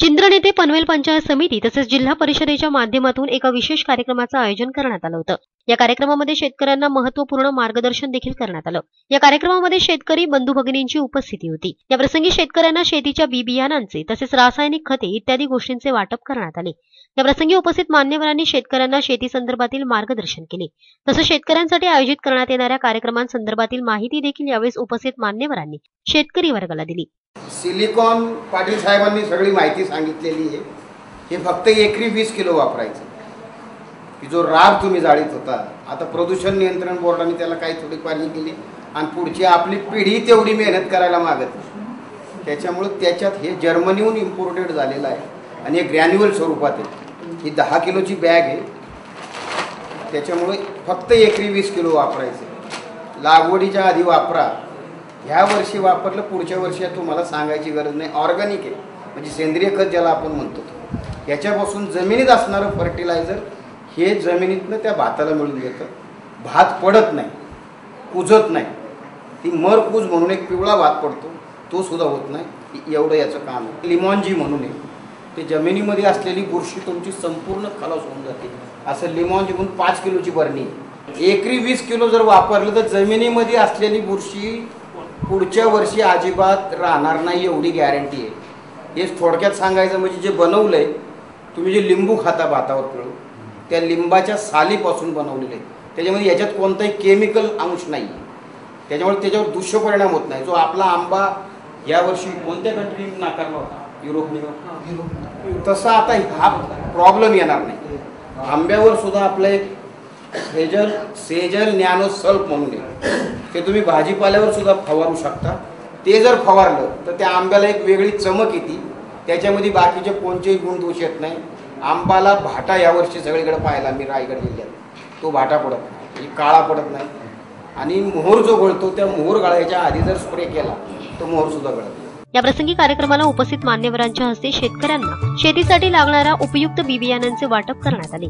चिंद्रन येथे पनवेल पंचायत समिती तसेच जिल्हा परिषदेच्या माध्यमातून एका विशेष कार्यक्रमाचं आयोजन करण्यात आलं होतं. या कार्यक्रमामध्ये शेतकऱ्यांना महत्त्वपूर्ण मार्गदर्शन देखील करण्यात आलं. या कार्यक्रमामध्ये शेतकरी बंधू भगिनींची उपस्थिती होती. या प्रसंगी शेतकऱ्यांना शेतीच्या बी बियाणांचे तसेच रासायनिक खते इत्यादी गोष्टींचे वाटप करण्यात आले. या प्रसंगी उपस्थित मान्यवरांनी शेतकऱ्यांना शेती संदर्भातील मार्गदर्शन केले. तसंच शेतकऱ्यांसाठी आयोजित करण्यात येणाऱ्या कार्यक्रमांसंदर्भातील माहिती देखील यावेळेस उपस्थित मान्यवरांनी शेतकरी वर्गाला दिली. सिलिकॉन पाटील साहेबांनी सगळी माहिती सांगितलेली आहे. हे फक्त एकरी वीस किलो वापरायचं. की जो राग तुम्ही जाळीत होता आता प्रदूषण नियंत्रण बोर्डाने त्याला काही थोडी पाणी केली. आणि पुढची आपली पिढी तेवढी मेहनत करायला मागत नाही. त्याच्यामुळं त्याच्यात हे जर्मनीहून इम्पोर्टेड झालेलं आहे. आणि हे ग्रॅन्युअल स्वरूपात आहे. ही दहा किलोची बॅग आहे. त्याच्यामुळे फक्त एकरी वीस किलो वापरायचं लागवडीच्या आधी वापरा. ह्या वर्षी वापरलं पुढच्या वर्षी तुम्हाला सांगायची गरज नाही. ऑर्गॅनिक आहे. म्हणजे सेंद्रिय खत ज्याला आपण म्हणतो. याच्यापासून जमिनीत असणारं फर्टिलायझर हे जमिनीतनं त्या भाताला मिळून घेतं भात पडत नाही कुजत नाही. ती मरकूज म्हणून एक पिवळा भात पडतो. तो सुद्धा होत नाही. एवढं याचं काम आहे. लिमॉनजी म्हणून आहे. ते जमिनीमध्ये असलेली बुरशी तुमची संपूर्ण खलास होऊन जाते. असं लिमॉनजी म्हणून पाच किलोची बरणी एकरी वीस किलो जर वापरलं तर जमिनीमध्ये असलेली बुरशी पुढच्या वर्षी अजिबात राहणार नाही एवढी गॅरंटी आहे. हेच थोडक्यात सांगायचं म्हणजे जे बनवलं आहे तुम्ही जे लिंबू खाता भातावर पिळून त्या लिंबाच्या सालीपासून बनवलेलं. त्याच्यामध्ये याच्यात कोणताही केमिकल अंश नाही. त्याच्यामुळे त्याच्यावर दुष्परिणाम होत नाही. जो आपला आंबा यावर्षी कोणत्या कंट्री नाकारला होता? युरोपने तसा आता हा प्रॉब्लेम येणार नाही. आंब्यावर सुद्धा आपलं एक सेजल सेजल नॅनो सल्फ म्हणून ते तुम्ही भाजीपाल्यावर सुद्धा फवारू शकता. ते जर फवारलं तर त्या आंब्याला एक वेगळी चमक येते. त्याच्यामध्ये बाकीचे कोणतेही गुण दोष येत नाही. आंबाला भाटा यावर्षी सगळीकडे पाहिला मी रायगड जिल्ह्यात. तो भाटा पडत नाही म्हणजे काळा पडत नाही. आणि मोहर जो गळतो त्या मोहर गळायच्या आधी जर स्प्रे केला तर मोहर सुद्धा गळत या प्रसंगी कार्यक्रमाला उपस्थित मान्यवरांच्या हस्ते शेतकऱ्यांना शेतीसाठी लागणाऱ्या उपयुक्त बी वाटप करण्यात आले.